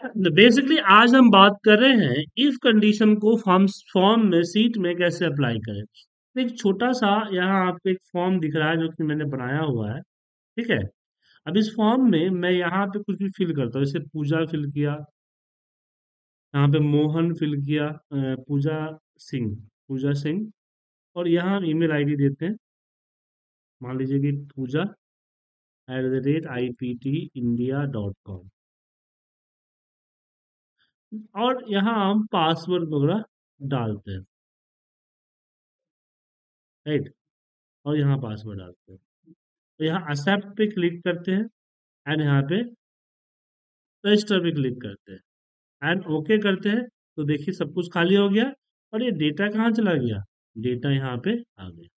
Basically आज हम बात कर रहे हैं इफ़ कंडीशन को फॉर्म फॉर्म में सीट में कैसे अप्लाई करें। तो एक छोटा सा यहाँ आपको एक फॉर्म दिख रहा है, जो कि मैंने बनाया हुआ है, ठीक है? अब इस फॉर्म में मैं यहाँ पे कुछ भी फिल करता हूँ, जैसे पूजा फिल किया, यहाँ पे मोहन फिल किया पूजा सिंह पूजा सिंह, और यहाँ हम ईमेल आईडी देते हैं। मान लीजिए कि Pooja at the rate I P T India dot com और यहाँ हम पासवर्ड वगैरह डालते हैं। राइट और यहाँ पासवर्ड डालते हैं। तो यहाँ एक्सेप्ट पे क्लिक करते हैं एंड यहाँ पे रजिस्टर पे क्लिक करते हैं। एंड ओके करते हैं तो देखिए सब कुछ खाली हो गया और ये डेटा कहाँ चला गया? डेटा यहाँ पे आ गया।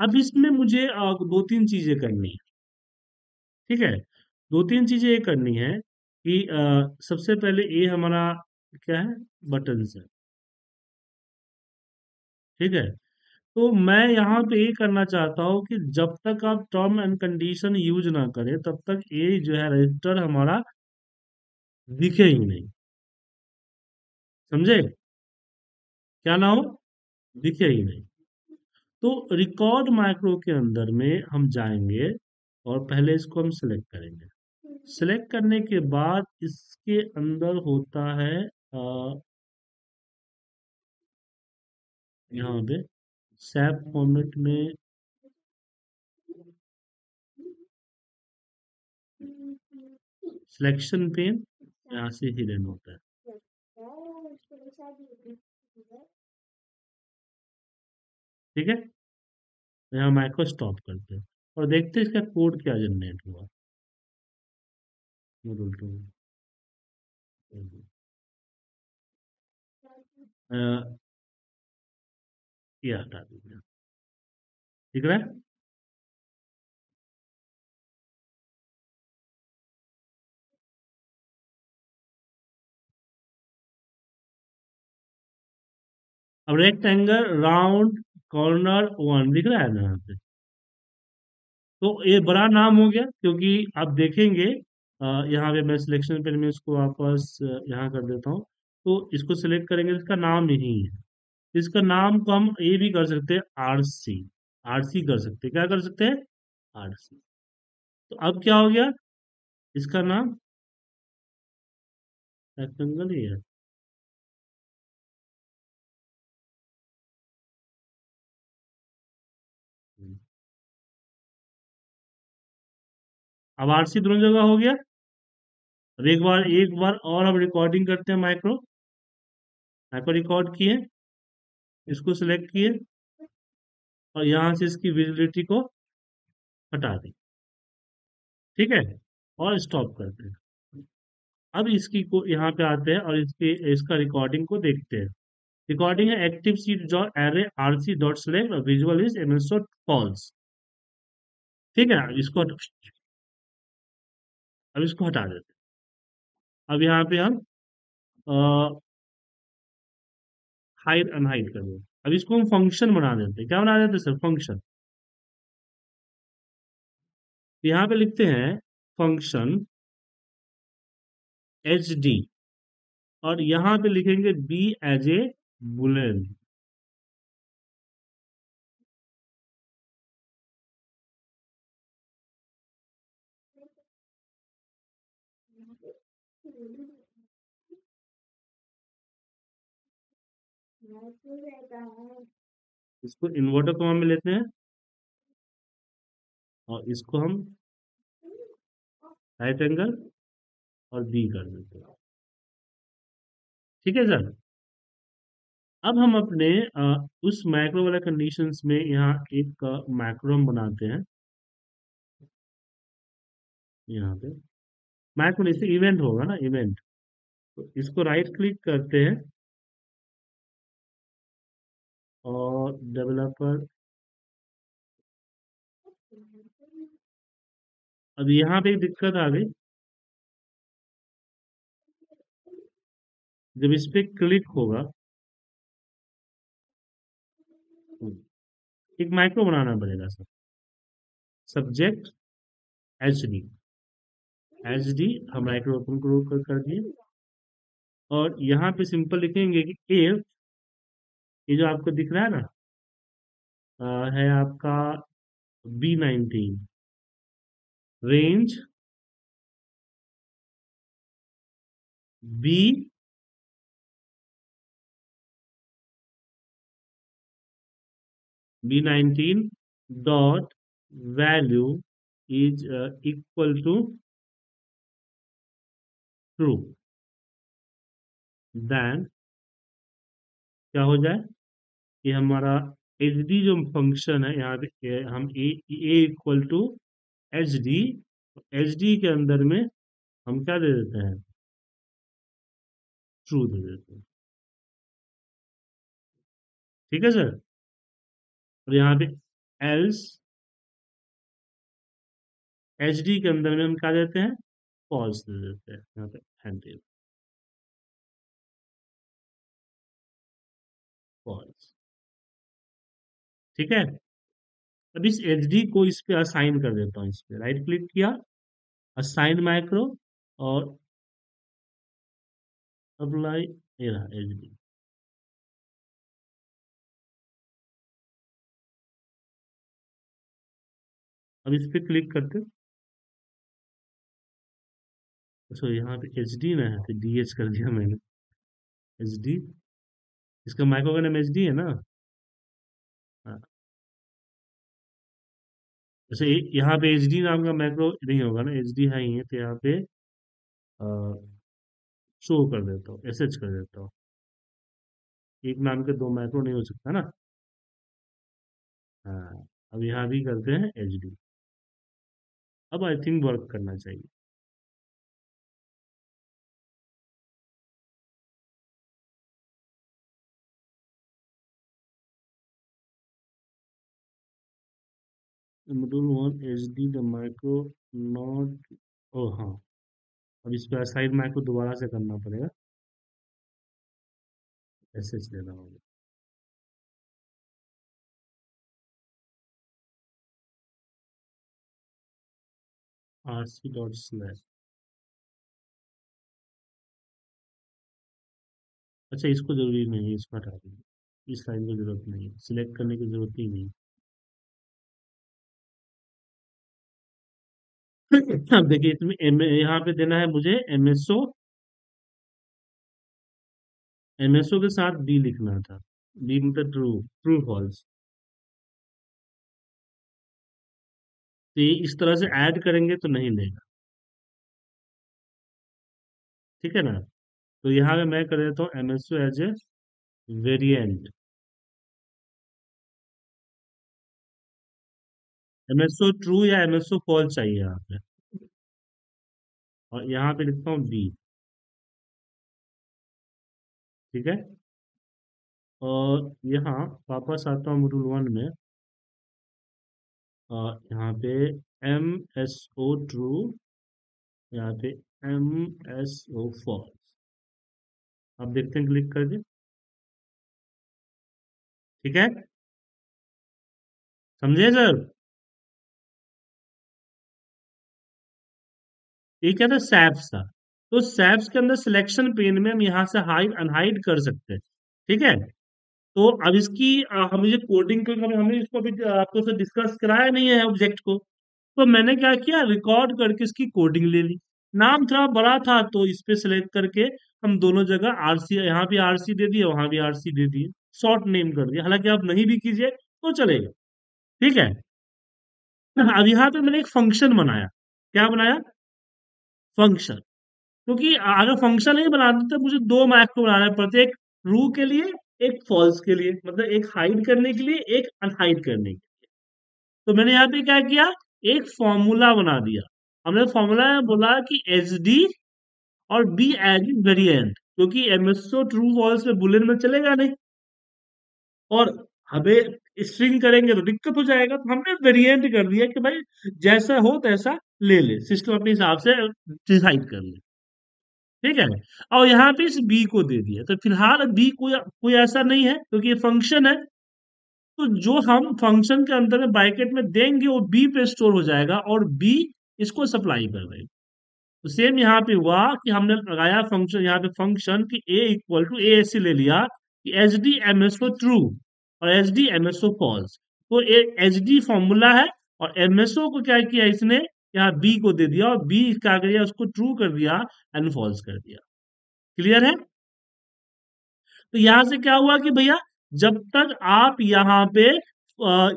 अब इसमें मुझे दो तीन चीज़ें करनी है। ठीक है? दो तीन चीज़ें ये करनी है कि अ, सबसे पहले ये हमारा क्या है? बटन है। ठीक है? तो मैं यहाँ पे ये करना चाहता हूँ कि जब तक आप टर्म एंड कंडीशन यूज़ ना करें तब तक ये जो है रजिस्टर हमारा दिखे ही नहीं। समझे? क्या ना हो? दिखे ही नहीं। तो रिकॉर्ड माइक्रो के अंदर में हम जाएँगे और पहले इसको हम सिलेक्ट करेंगे। सिलेक्ट करने के बाद इसके अंदर होता है यहाँ पे सैप फॉर्मेट में सिलेक्शन पेन यहाँ से हिडन होता है। ठीक है? यहाँ माइक्रो स्टॉप करते हैं। और देखते हैं इसका कोड क्या जनरेट हुआ। मॉड्यूल टू अ, ये हटा दीजिए ठीक है? अब रेक्टेंगल राउंड कॉर्नर वन दिख रहा है ना यहाँ पे? तो ये बड़ा नाम हो गया क्योंकि आप देखेंगे यहाँ पे मैं सिलेक्शन पेन में इसको वापस यहाँ कर देता हूँ। तो इसको सिलेक्ट करेंगे इसका नाम यही है। इसका नाम को हम ये भी कर सकते हैं आरसी आरसी कर सकते हैं। क्या कर सकते हैं? आरसी तो अब क्या हो गया? इसका नाम रेक्टेंगल है अब आरसी दोनों जगह हो गया। अब एक बार एक बार और हम रिकॉर्डिंग करते हैं माइक्रो माइक्रो रिकॉर्ड किए, इसको सिलेक्ट किए और यहाँ से इसकी विजिबिलिटी को हटा दें। ठीक है? और स्टॉप करते हैं अब इसकी को, यहाँ पे आते हैं और इसके, इसका रिकॉर्डिंग को देखते हैं। रिकॉर्डिंग है एक्टिव सीट जो array R C dot select visual is MSO false ठीक है? अब इसको अब इसको हटा देते हैं। अब यहाँ पे हम हाइड अनहाइड कर दें अब इसको हम फ़ंक्शन बना देते हैं। क्या बना देते हैं सर? फ़ंक्शन यहाँ पे लिखते हैं फ़ंक्शन एच डी और यहाँ पे लिखेंगे बी एज ए बुलेन इसको इन्वर्टर कॉमा में लेते हैं। और इसको हम राइट एंगल और बी कर देते हैं। ठीक है सर? अब हम अपने अ, उस माइक्रो वाला कंडीशंस में यहाँ एक मैक्रो हम बनाते हैं। यहाँ पे। मैक्रो नहीं से इवेंट होगा ना इवेंट तो इसको राइट क्लिक करते हैं। और डेवलपर अब यहाँ पे एक दिक्कत आ गई। जब इस पे क्लिक होगा, एक माइक्रो बनाना पड़ेगा, sir. Subject H D H D हम माइक्रो ओपन ग्रुप कर, दिए। और यहाँ पे सिंपल लिखेंगे कि इफ़ ये जो आपको दिख रहा है ना आ, है आपका B nineteen range B B nineteen dot value is equal to true then क्या हो जाए? कि हमारा एच डी जो फ़ंक्शन है यहाँ पे हम A equal to H D H D के अंदर में हम क्या दे देते हैं? ट्रू दे देते हैं। ठीक है सर और यहाँ पे एल्स एच डी के अंदर में हम क्या देते हैं? फॉल्स दे देते हैं यहाँ पे हैंड फॉल्स ठीक है? अब इस एच डी को इस पे असाइन कर देता हूँ इस पे। राइट क्लिक किया असाइन माइक्रो और अप्लाई ये एच डी अब इस पे क्लिक करते अच्छा यहाँ पे एच डी ना है तो डी एच कर दिया मैंने। एच डी इसका माइक्रो का नाम एच डी है ना? हाँ। जैसे यहाँ पे एच डी नाम का माइक्रो नहीं होगा ना? एच डी है ही है तो यहाँ पे शो कर देता हूँ एस एच कर देता हूँ। एक नाम के दो माइक्रो नहीं हो सकता ना? हाँ अब यहाँ भी करते हैं एच डी अब आई थिंक वर्क करना चाहिए। Module one HD the micro not ओ हाँ। अब इस पर साइड माइक्रो दोबारा से करना पड़ेगा। ऐसे देना होगा। आर सी डॉट स्लैश अच्छा इसको ज़रूरी नहीं है, इसको हटा दीजिए इस लाइन की ज़रूरत नहीं है। सिलेक्ट करने की ज़रूरत ही नहीं अब देखिए, इसमें एम यहाँ पे देना है मुझे एमएसओ एमएसओ के साथ बी लिखना था। बी मतलब ट्रू ट्रू फॉल्स तो ये इस तरह से ऐड करेंगे तो नहीं लेगा। ठीक है ना? तो यहाँ पे मैं कर देता हूँ MSO as a variant MSO true या एमएसओ फॉल्स चाहिए यहाँ पे? और यहाँ पे लिखता हूँ बी ठीक है? और यहाँ वापस आता हूँ मॉड्यूल वन में। और यहाँ पे एम एस ओ ट्रू यहाँ पे एम एस ओ फॉल्स आप देखते हैं क्लिक करके। ठीक है? समझे सर ये क्या था सैप्स था तो सैप्स के अंदर सिलेक्शन पेन में हम यहाँ से हाइड अनहाइड कर सकते हैं। ठीक है? तो अब इसकी हम मुझे कोडिंग को हमने इसको अभी आपको से डिस्कस कराया नहीं है ऑब्जेक्ट को। तो मैंने क्या किया? रिकॉर्ड करके इसकी कोडिंग ले ली। नाम थोड़ा बड़ा था तो इस पे सिलेक्ट करके हम दोनों जगह आरसी यहाँ भी आरसी दे दिए, वहाँ भी आरसी दे दिए। शॉर्ट नेम कर दिया। हालाँकि आप नहीं भी कीजिए तो चलेगा। ठीक है? अब यहाँ पे मैंने एक फ़ंक्शन बनाया। क्या बनाया? फ़ंक्शन क्योंकि अगर फ़ंक्शन नहीं बनाते तो मुझे दो मैक्रो बनाने पड़ते एक रू के लिए, एक फॉल्स के लिए मतलब एक हाइड करने के लिए, एक अनहाइड करने के लिए। तो मैंने यहाँ पे क्या किया? एक फॉर्मूला बना दिया। हमने फॉर्मूला में बोला कि एच डी और बी एज वेरिएंट क्योंकि एमएसओ ट्रू फॉल्स में बुलेट में चलेगा नहीं। और हमें स्ट्रिंग करेंगे तो दिक्कत हो जाएगा तो हमने वेरिएंट कर दिया कि भाई जैसा हो तैसा ले ले सिस्टम अपने हिसाब से डिसाइड कर ले। ठीक है? और यहाँ पे इस बी को दे दिया। तो फ़िलहाल बी कोई कोई ऐसा नहीं है, क्योंकि ये फ़ंक्शन है। तो जो हम फ़ंक्शन के अंदर में ब्रैकेट में देंगे, वो बी पे स्टोर हो जाएगा और बी इसको सप्लाई कर देगा। तो सेम यहाँ पे हुआ कि हमने लगाया फ़ंक्शन यहाँ पे फ़ंक्शन कि A equal to A S ले लिया कि एच डी एम एस को ट्रू और एच डी एम एस को फॉल्स तो एच डी फॉर्मूला है और एम एस ओ को क्या किया इसने? यहाँ बी को दे दिया और बी क्या कर दिया? उसको ट्रू कर दिया एंड फॉल्स कर दिया। क्लियर है? तो यहाँ से क्या हुआ कि भैया, जब तक आप यहाँ पे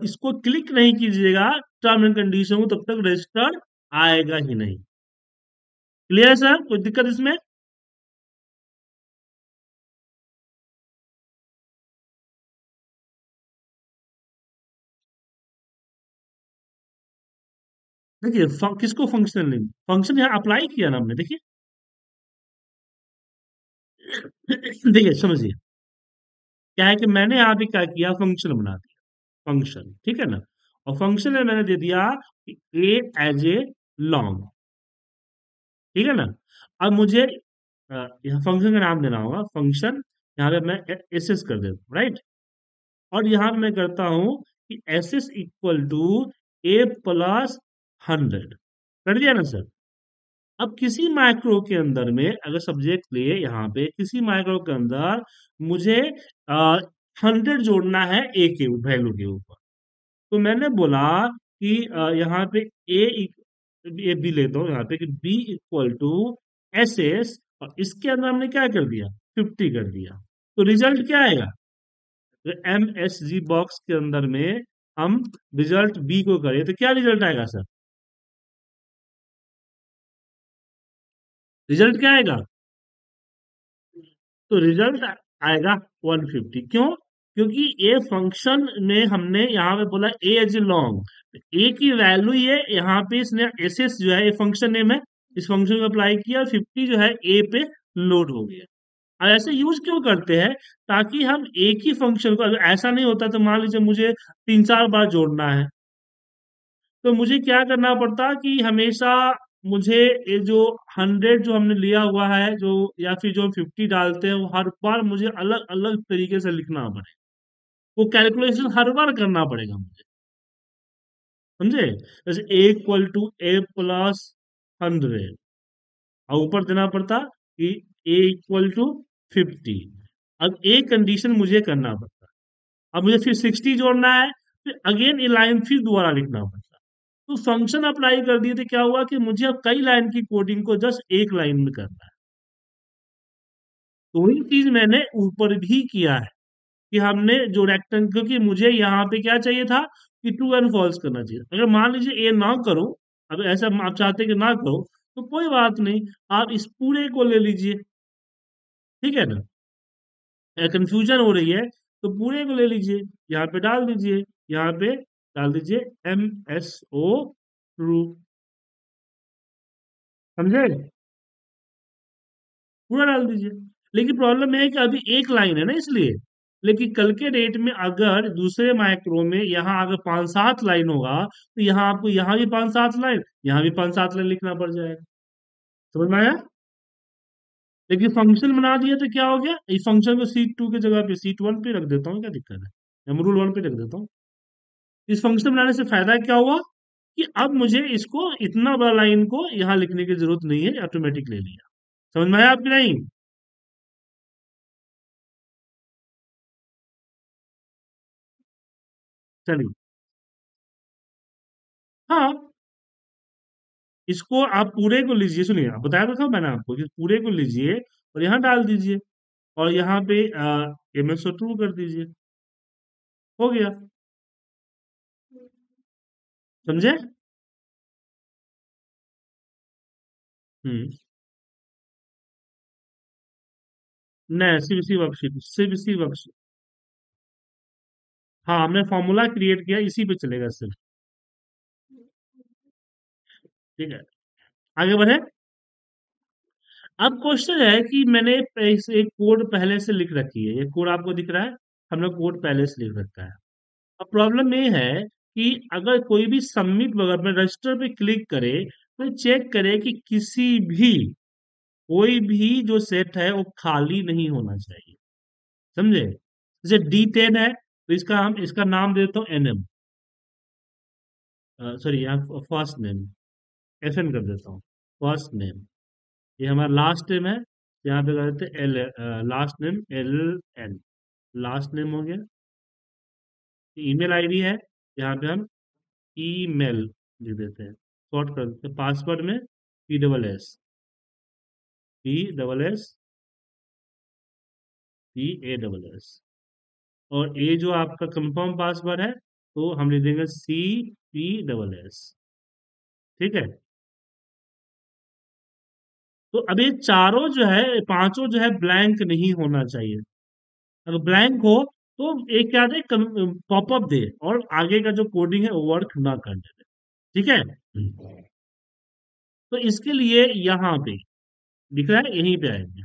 इसको क्लिक नहीं कीजिएगा टर्म एंड कंडीशन को तब तक रजिस्टर्ड आएगा ही नहीं। क्लियर है सर कोई दिक्कत इसमें? देखिए किसको फ़ंक्शन नहीं फ़ंक्शन यहाँ अप्लाई किया ना हमने, देखिए। देखिए, समझिए। क्या है कि मैंने यहाँ पे क्या किया? फ़ंक्शन बना दिया। फ़ंक्शन ठीक है ना? और फ़ंक्शन में मैंने दे दिया ए एज ए लॉन्ग ठीक है ना? अब मुझे यहाँ फ़ंक्शन का नाम देना होगा। फ़ंक्शन यहाँ पे मैं एस एस कर देता हूँ राइट और यहाँ मैं करता हूँ कि S S equal to A plus hundred. कर दिया ना सर? अब किसी माइक्रो के अंदर में अगर सब्जेक्ट लिए यहाँ पे, किसी माइक्रो के अंदर मुझे हंड्रेड जोड़ना है ए के वैल्यू के ऊपर। तो मैंने बोला कि यहाँ पे ए ए बी लेता हूँ यहाँ पे कि B equal to S S, और इसके अंदर हमने क्या कर दिया? फिफ्टी कर दिया। तो रिज़ल्ट क्या आएगा? एम एस जी बॉक्स के अंदर में हम रिज़ल्ट बी को करें तो क्या रिज़ल्ट आएगा सर? रिज़ल्ट क्या आएगा? तो रिज़ल्ट आएगा 150 क्यों? क्योंकि ए फ़ंक्शन में हमने यहाँ पे बोला ए एज लॉन्ग ए की वैल्यू ये यहाँ पे इसने एस एस जो है ये फ़ंक्शन नेम है, इस फ़ंक्शन को अप्लाई किया और 50 जो है ए पे लोड हो गया। और ऐसे यूज़ क्यों करते हैं? ताकि हम एक ही फ़ंक्शन को, अगर ऐसा नहीं होता तो मान लीजिए मुझे तीन चार बार जोड़ना है। तो मुझे क्या करना पड़ता कि हमेशा मुझे ये जो हंड्रेड जो हमने लिया हुआ है, जो या फिर जो हम फिफ्टी डालते हैं, वो हर बार मुझे अलग अलग तरीके से लिखना पड़ेगा वो कैलकुलेशन हर बार करना पड़ेगा मुझे। समझे? जैसे A equal to A plus hundred और ऊपर देना पड़ता कि ए इक्वल टू फिफ्टी अब एक कंडीशन मुझे करना पड़ता। अब मुझे फिर सिक्सटी जोड़ना है, फिर अगेन ये लाइन फिर दोबारा लिखना पड़ता तो फ़ंक्शन अप्लाई कर दिए थे क्या हुआ कि मुझे अब कई लाइन की कोडिंग को जस्ट एक लाइन में करना है। तो वही चीज़ मैंने ऊपर भी किया है कि हमने जो रेक्टेंगल क्योंकि मुझे यहाँ पे क्या चाहिए था कि टू एंड फॉल्स करना चाहिए। अगर मान लीजिए ए ना करो अब ऐसा आप चाहते कि ना करो तो कोई बात नहीं, आप इस पूरे को ले लीजिए। ठीक है ना? कंफ्यूजन हो रही है तो पूरे को ले लीजिए, यहाँ पे डाल दीजिए, यहाँ पे डाल दीजिए एम एस ओ ट्रू समझे? पूरा डाल दीजिए। लेकिन प्रॉब्लम है कि अभी एक लाइन है ना इसलिए। लेकिन कल के डेट में अगर दूसरे माइक्रो में यहाँ अगर पाँच सात लाइन होगा तो यहाँ आपको यहाँ भी पाँच सात लाइन यहाँ भी पाँच सात लाइन लिखना पड़ जाएगा। समझ में आया? लेकिन फ़ंक्शन बना दिया तो क्या हो गया? इस फ़ंक्शन को सीट टू की जगह पे सीट वन पे रख देता हूँ, क्या दिक्कत है? मैं रूल वन पे रख देता हूँ। इस फ़ंक्शन बनाने से फ़ायदा क्या हुआ? कि अब मुझे इसको इतना बड़ा लाइन को यहाँ लिखने की ज़रूरत नहीं है ऑटोमेटिक ले लिया। समझ में आया आपकी नहीं चलिए। हाँ। इसको आप पूरे को लीजिए, सुनिए, आप बताया तो था मैंने आपको कि पूरे को लीजिए और यहाँ डाल दीजिए और यहाँ पे एम एस ट्रू कर दीजिए। हो गया। समझे? Hmm CBC worksheet CBC worksheet हाँ हमने फॉर्मूला क्रिएट किया, इसी पे चलेगा सिर्फ़। ठीक है। आगे बढ़े। अब क्वेश्चन है कि मैंने एक कोड पहले से लिख रखी है। ये कोड आपको दिख रहा है? हमने कोड पहले से लिख रखा है। अब प्रॉब्लम ये है कि अगर कोई भी सबमिट वगैरह में रजिस्टर पे क्लिक करे तो चेक करे कि किसी भी, कोई भी जो सेट है, वो खाली नहीं होना चाहिए। समझे? जैसे डी टेन है तो इसका हम, इसका नाम दे देता हूँ एन एम सॉरी यहाँ फ़र्स्ट नेम एफ़ एन कर देता हूँ। फ़र्स्ट नेम ये हमारा लास्ट नेम है यहाँ पे कर देते L last name L N last name हो गया। ईमेल आईडी है यहाँ पे हम ईमेल लिख देते हैं। शॉर्ट कर देते हैं। पासवर्ड में P double S. P double S. P A double S. और ए जो आपका कंफर्म पासवर्ड है तो हम लिख देंगे सी पी डबल एस। ठीक है? तो ये चारों जो है, पाँचों जो है, ब्लैंक नहीं होना चाहिए। अगर ब्लैंक हो तो एक क्या दे पॉपअप दे और आगे का जो कोडिंग है वो वर्क ना करने दे। ठीक है? तो इसके लिए यहाँ पे, दिख रहा है? यहीं पे आएँगे।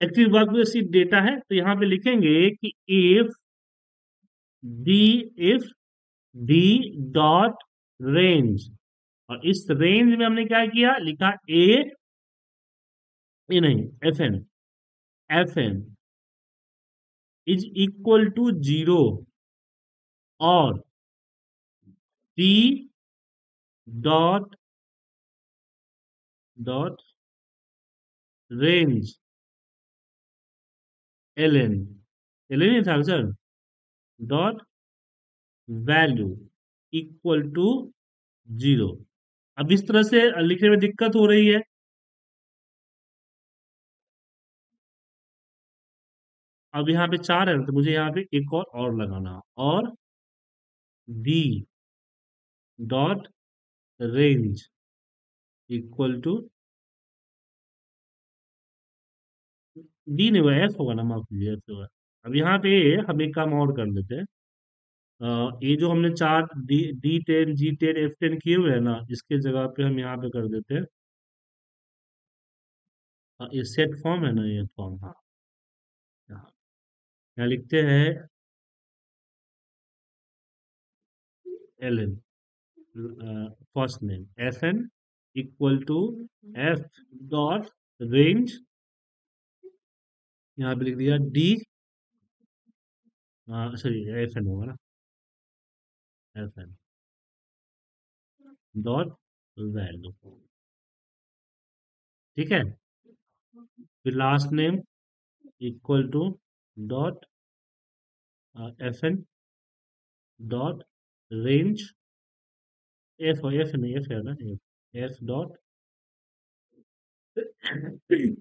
एक्टिव वर्क में सीट डेटा है तो यहाँ पे लिखेंगे कि if D if D dot range और इस रेंज में हमने क्या किया? लिखा ए नहीं F N F N is equal to zero और T dot dot range L N L N था sir dot value equal to zero अब इस तरह से लिखने में दिक्कत हो रही है। अब यहाँ पे चार है तो मुझे यहाँ पे एक और और लगाना। और D dot range equal to D नहीं हुआ एफ़ होगा ना, माफ़ कीजिए एफ़ होगा। अब यहाँ पे हम एक काम और कर लेते हैं। ये जो हमने चार D D ten G ten F ten किए हुए हैं ना, इसके जगह पे हम यहाँ पे कर देते हैं। ये सेट फॉर्म है ना, ये फॉर्म हाँ यहाँ लिखते हैं L N first name F N equal to F dot range यहाँ पे लिख दिया डी सॉरी एफ़ एन होगा ना? एफ़ एन डॉट वैल्यू ठीक है? फिर last name equal to dot F N dot range F F नहीं एफ़ है ना? F F dot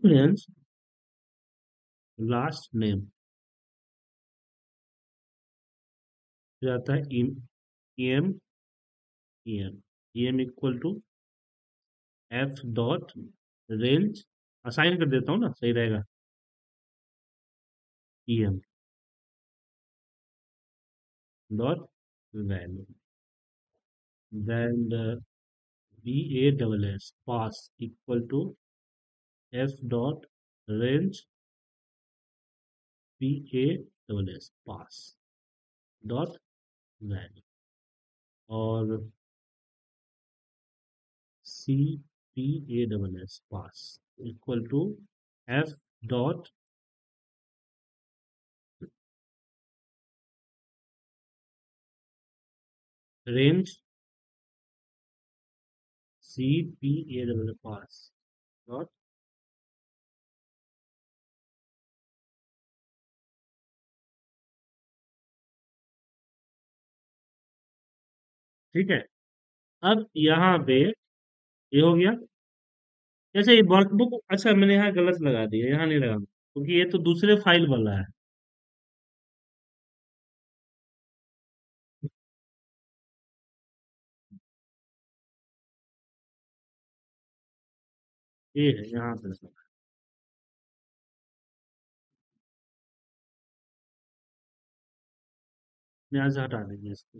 range last name जाता है in M M M equal to F dot range assign कर देता हूँ ना? सही रहेगा। M dot value then pass equal to F dot range P A double S pass dot value और C P A double S pass equal to F dot range C P A double pass dot ठीक है। अब यहाँ पे ये हो गया। जैसे ये वर्कबुक अच्छा मैंने यहाँ गलत लगा दिया, यहाँ नहीं लगा। क्योंकि ये तो दूसरे फ़ाइल वाला है। ये है यहाँ पे से हटा देंगे इसको।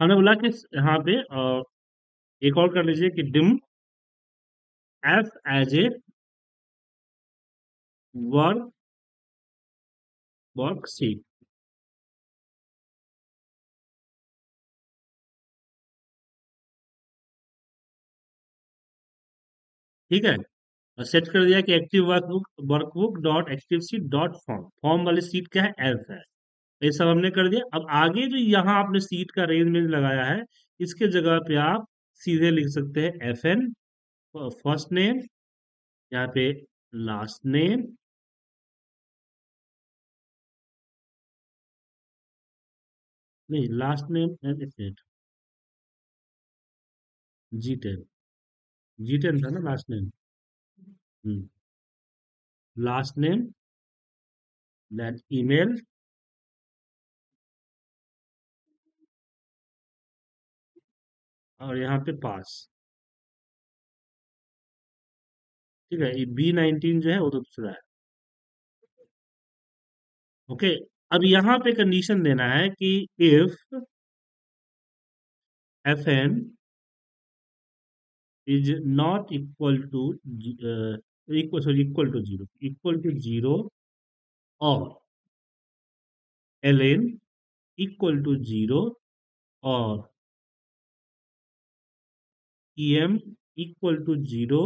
हमने बोला कि यहाँ पे एक और कर लीजिए कि dim F as A work work C ठीक है? और सेट कर दिया कि active workbook workbook dot active sheet dot form form वाली सीट क्या है? एफ़ है। ये सब हमने कर दिया। अब आगे जो यहाँ आपने सीट का रेंज में लगाया है, इसके जगह पे आप सीधे लिख सकते हैं एफ़ एन फ़र्स्ट नेम यहाँ पे लास्ट नेम नहीं last name and G ten G. Ten था ना last name last name then email? और यहाँ पे पास ठीक है ये बी नाइनटीन जो है वो तो दूसरा है। ओके अब यहाँ पे कंडीशन देना है कि if F N is not equal to equal sorry equal to zero equal to zero और L N equal to zero और E M equal to zero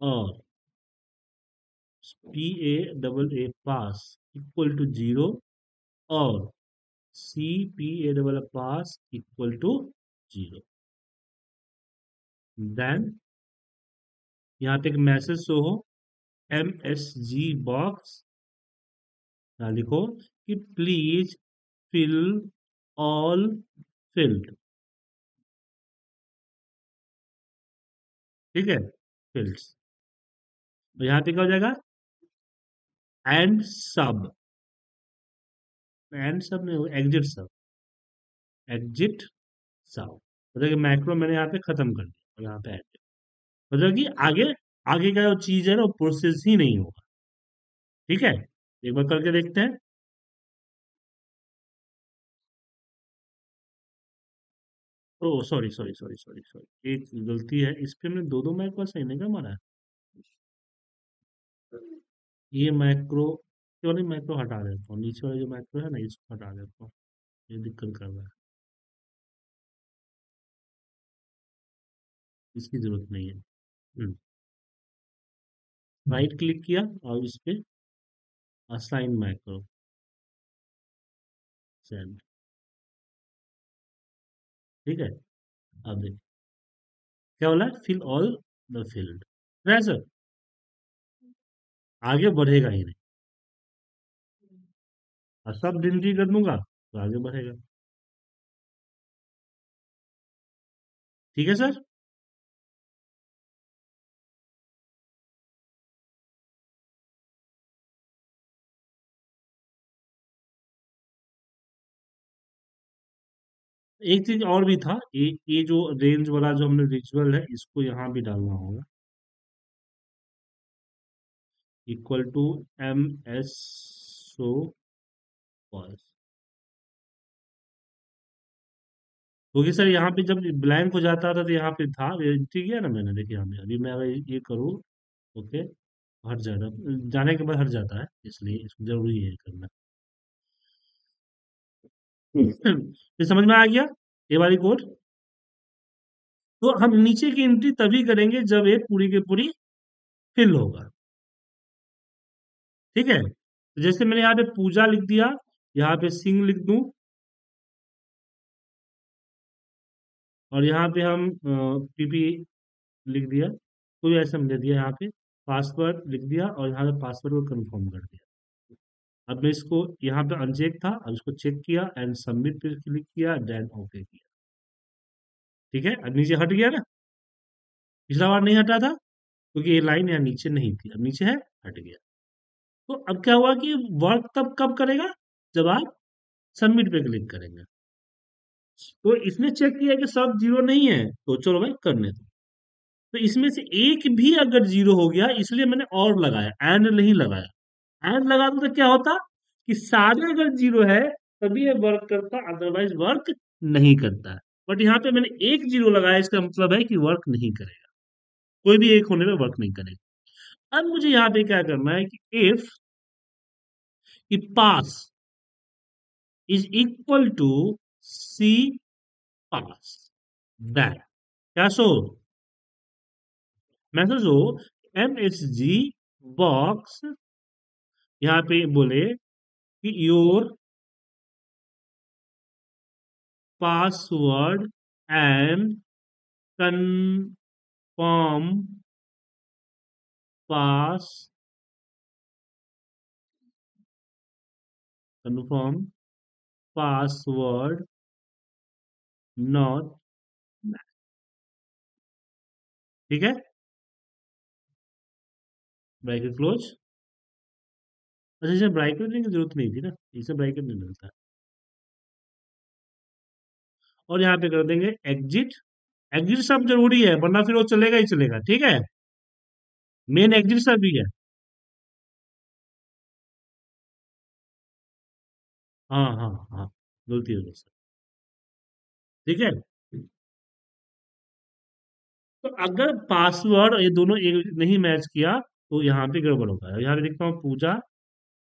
और P A double A pass equal to zero और C P A double then यहाँ पे एक message show हो M S G box यहाँ लिखो कि प्लीज़ फिल ऑल फिल्ड ठीक है? फिल्ड्स तो यहाँ पे क्या हो जाएगा? एंड सब एंड सब नहीं एग्जिट सब एग्जिट सब मतलब कि मैक्रो मैंने यहाँ पे खत्म कर दिया। यहाँ पे मतलब कि आगे आगे का जो चीज़ है ना प्रोसेस ही नहीं होगा। ठीक है? एक बार करके देखते हैं। ओ sorry sorry sorry sorry sorry एक गलती है। इस पे हमने दो दो मैक्रो सही नहीं मारा है। ये मैक्रो क्यों नहीं मैक्रो हटा देता हूँ। नीचे वाले जो मैक्रो है ना, इसको हटा देता हूँ। ये दिक्कत कर रहा है। इसकी ज़रूरत नहीं है। हम्म। राइट क्लिक किया और इस पे असाइन मैक्रो सेंड ठीक है? अब देखिए क्या बोला? Fill all the field sir आगे बढ़ेगा ही नहीं। और सब गिनती कर दूँगा तो आगे बढ़ेगा। ठीक है सर एक चीज़ और भी था, ये ये जो रेंज वाला जो हमने रिचुअल है, इसको यहाँ भी डालना होगा। Equal to M S so क्योंकि सर यहाँ पे जब ब्लैंक हो जाता था तो यहाँ पे था ठीक है ना मैंने? देखिए हमें अभी मैं अगर ये करूँ, ओके, हट जाता जाने के बाद हट जाता है, इसलिए इसको ज़रूरी है करना। ये समझ में आ गया? ये वाली कोड तो हम नीचे की एंट्री तभी करेंगे जब ये पूरी की पूरी फिल होगा। ठीक है? तो जैसे मैंने यहाँ पे पूजा लिख दिया, यहाँ पे सिंह लिख दू। और यहाँ पे हम पीपी लिख दिया। कोई ऐसा दे दिया यहाँ पे? पासवर्ड लिख दिया और यहाँ पे पासवर्ड को कंफर्म कर दिया। अब मैं इसको यहाँ पे अनचेक था, अब इसको चेक किया एंड सबमिट पे क्लिक किया देन ओके किया। ठीक है? अब नीचे हट गया ना? पिछला बार नहीं हटा था, क्योंकि ये लाइन यहाँ नीचे नहीं थी, अब नीचे है, हट गया। तो अब क्या हुआ कि वर्क तब कब करेगा? जब आप सबमिट पे क्लिक करेंगे। तो इसने चेक किया कि सब ज़ीरो नहीं है तो चलो भाई करने दो। तो इसमें से एक भी अगर ज़ीरो हो गया, इसलिए मैंने और लगाया एंड नहीं लगाया। एंड लगा दो तो क्या होता कि सारे अगर ज़ीरो है, तभी ये वर्क करता अदरवाइज़ वर्क नहीं करता। बट यहाँ पे मैंने एक ज़ीरो लगाया, इसका मतलब है कि वर्क नहीं करेगा। कोई भी एक होने में वर्क नहीं करेगा। अब मुझे यहाँ पे क्या करना है कि इफ़ कि pass is equal to C pass that क्या सो? मैसेज हो एम एस जी बॉक्स यहाँ पे बोले कि your password and confirm pass confirm password not ठीक है? बैक क्लोज अच्छा इसे ब्रैकेट देने की ज़रूरत नहीं थी ना? इसे ब्रैकेट नहीं मिलता। और यहाँ पे कर देंगे एग्जिट। एग्जिट सब ज़रूरी है, वरना फिर वो चलेगा ही चलेगा, ठीक है? मेन एग्जिट सब भी है। हाँ हाँ हाँ गलती हो ठीक है? तो अगर पासवर्ड ये दोनों एक नहीं मैच किया तो यहाँ पे गड़बड़ होगा यहाँ पे देखता हूँ पूजा।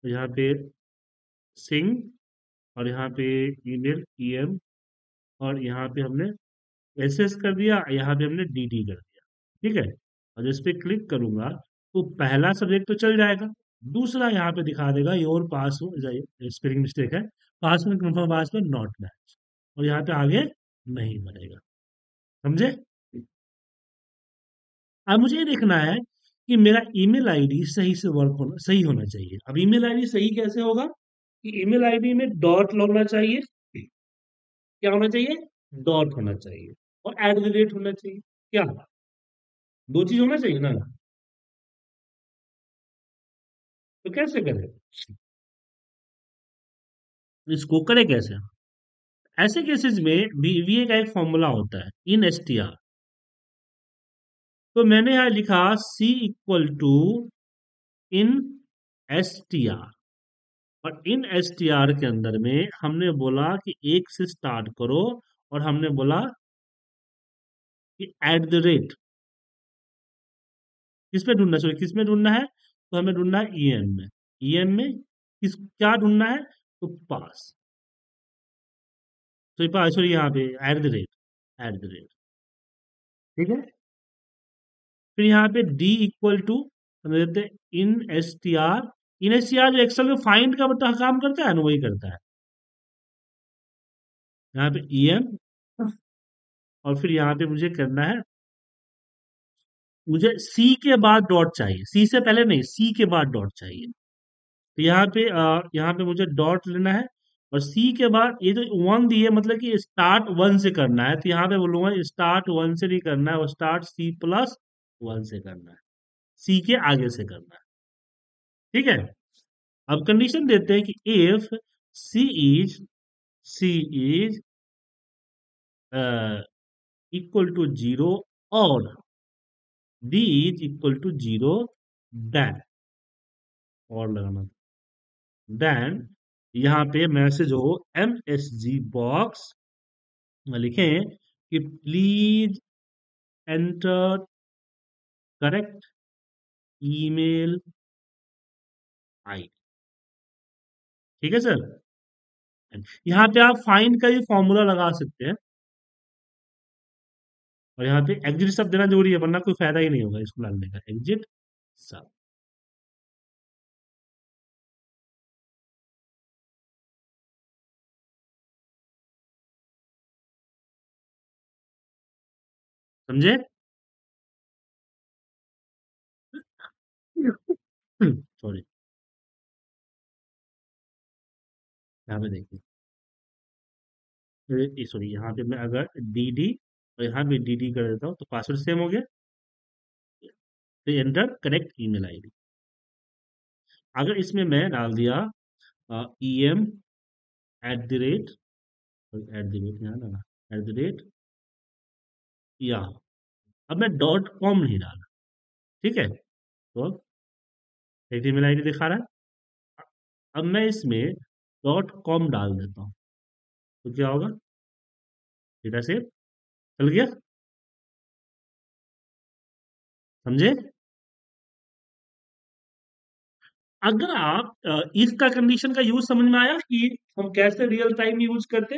यहाँ पे सिंह और यहाँ पे ईमेल, ईएम और यहाँ पे हमने एसएस कर दिया, यहाँ पे हमने डीटी कर दिया। ठीक है? और जिस पे क्लिक करूँगा तो पहला सब्जेक्ट तो चल जाएगा, दूसरा यहाँ पे दिखा देगा योर पास स्पेलिंग मिस्टेक है password confirm password not match और यहाँ पे आगे नहीं बनेगा। समझे? अब मुझे ये देखना है कि मेरा ईमेल आईडी सही से वर्क होना, सही होना चाहिए। अब ईमेल आईडी सही कैसे होगा? कि ईमेल आईडी में डॉट लगना चाहिए। क्या होना चाहिए? डॉट होना चाहिए। और एट द रेट होना चाहिए। क्या दो चीज़ होना चाहिए ना? तो कैसे करें? इसको करें कैसे? ऐसे केसेस में बीवीए का एक फॉर्मूला होता है इन एस टी आर तो मैंने यहाँ लिखा C equal to in S T R और इन एस टी आर के अंदर में हमने बोला कि एक से स्टार्ट करो और हमने बोला कि एट द रेट किस पे ढूंढना सॉरी किसमें ढूंढना है? तो हमें ढूंढना है ई एम में। ई एम में किस, क्या ढूंढना है? तो पास। तो पास सॉरी यहाँ पे at the rate at the rate ठीक है? फिर यहाँ पे डी इक्वल टू देते in S T R in S T R जो एक्सेल में फाइंड का बता काम करता है ना वही करता है। यहाँ पे ई एम और फिर यहाँ पे मुझे करना है, मुझे सी के बाद डॉट चाहिए। सी से पहले नहीं सी के बाद डॉट चाहिए। तो यहाँ पे यहाँ पे मुझे डॉट लेना है, और सी के बाद, ये जो वन दिए मतलब कि स्टार्ट वन से करना है तो यहाँ पे बोलूँगा स्टार्ट वन से नहीं करना है, और स्टार्ट सी प्लस वन से करना है सी के आगे से करना है। ठीक है? अब कंडीशन देते हैं कि if C is C is equal to zero और D is equal to zero then और लगाना। देन यहाँ पे मैसेज हो एम एस जी बॉक्स लिखें कि please enter correct email ID. ठीक है सर? यहाँ पे आप फाइंड का भी फॉर्मूला लगा सकते हैं। और यहाँ पे एग्जिट सब देना ज़रूरी है, वरना कोई फ़ायदा ही नहीं होगा इसको डालने का। एग्जिट सब समझे? सॉरी यहाँ पे देखिए। सॉरी यहाँ पे मैं अगर डी डी और यहाँ पे डी डी कर देता हूँ तो पासवर्ड सेम हो गया। तो एंटर करेक्ट ईमेल आईडी अगर इसमें मैं डाल दिया E M at the rate at the rate यहाँ डाला एट द रेट या, अब मैं डॉट कॉम नहीं डाला ठीक है? तो एक ईमेल आईडी दिखा रहा है। अब मैं इसमें डॉट कॉम डाल देता हूँ। तो क्या होगा? डेटा सेव चल गया। समझे? अगर आप इसका कंडीशन का यूज़ समझ में आया कि हम कैसे रियल टाइम यूज़ करते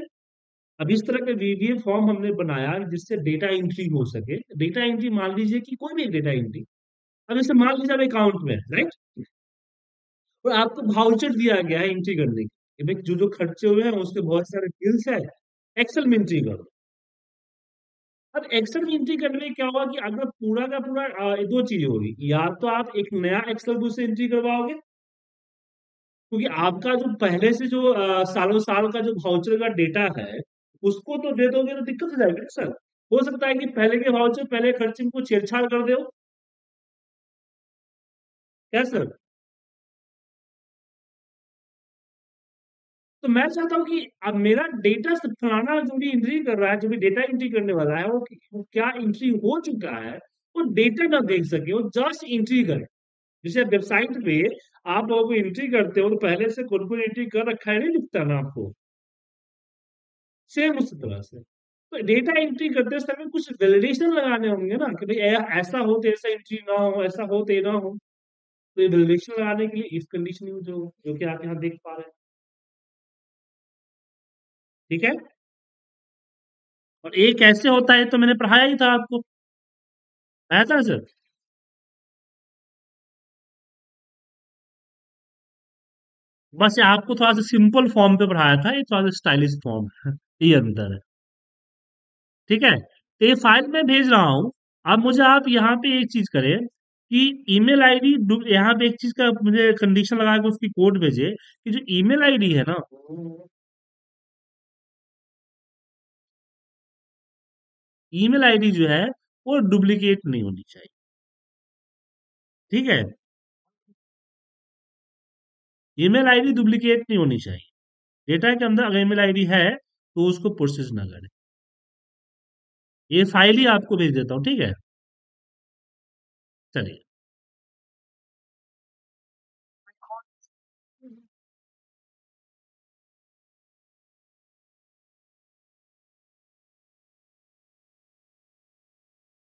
अब इस तरह के वीवीए फॉर्म हमने बनाया जिससे डेटा एंट्री हो सके। डेटा एंट्री मान लीजिए कि कोई भी डेटा एंट्री अब इसे मान लीजिए आप अकाउंट में राइट और आपको भाउचर दिया गया है एंट्री करने की जो जो खर्चे हुए हैं, उसके बहुत सारे बिल्स है एक्सेल में एंट्री करो। अब एक्सेल में एंट्री करने में क्या होगा कि अगर पूरा का पूरा दो चीज़ें होगी या तो आप एक नया एक्सेल बुक से एंट्री करवाओगे, क्योंकि आपका जो पहले से जो सालों साल का जो भाउचर का डेटा है, उसको तो दे दोगे तो दिक्कत हो जाएगी सर? हो सकता है कि पहले के भाउचर पहले खर्चे कुछ छेड़छाड़ कर दो क्या सर तो मैं चाहता हूँ कि अब मेरा डेटा फलाना जो भी एंट्री कर रहा है जो भी डेटा एंट्री करने वाला है वो, क्या एंट्री हो चुका है वो डेटा ना देख सके वो जस्ट एंट्री करे। जैसे वेबसाइट पे आप लोगों को एंट्री करते हो तो पहले से कौन कौन एंट्री कर रखा है नहीं दिखता ना आपको। सेम उसी तरह से। तो डेटा एंट्री करते समय कुछ वैलिडेशन लगाने होंगे ना कि भाई ऐसा हो तो ऐसा एंट्री ना हो ऐसा हो तो ना हो। तो ये वैलिडेशन लगाने के लिए इस कंडीशन जो जो कि आप यहाँ देख पा रहे हैं। ठीक है? और एक कैसे होता है तो मैंने पढ़ाया ही था आपको। आया था सर बस ये आपको थोड़ा सा सिंपल फॉर्म पे पढ़ाया था, ये थोड़ा सा स्टाइलिश फॉर्म है, ये अंतर है। ठीक है? तो ये फ़ाइल मैं भेज रहा हूँ। अब मुझे आप यहाँ पे एक चीज़ करें। कि ईमेल आईडी यहाँ पे एक चीज़ का मुझे कंडीशन लगा के उसकी कोड भेजे कि जो ईमेल आईडी है ना। ईमेल आईडी जो है, वो डुप्लीकेट नहीं होनी चाहिए। ठीक है? ईमेल आईडी डुप्लीकेट नहीं होनी चाहिए। डेटा के अंदर अगर ईमेल आईडी है तो उसको प्रोसेस ना करें। ये फ़ाइल ही आपको भेज देता हूँ, ठीक है? चलिए